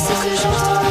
c'est ce que j'entends.